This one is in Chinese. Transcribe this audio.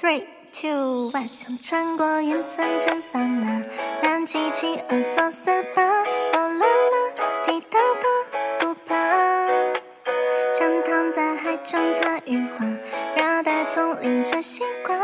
Three, two, one，想穿过云层蒸桑拿，南极企鹅做 SPA，哗啦啦，滴答答，不怕。想躺在海中擦鱼花，热带丛林吃西瓜。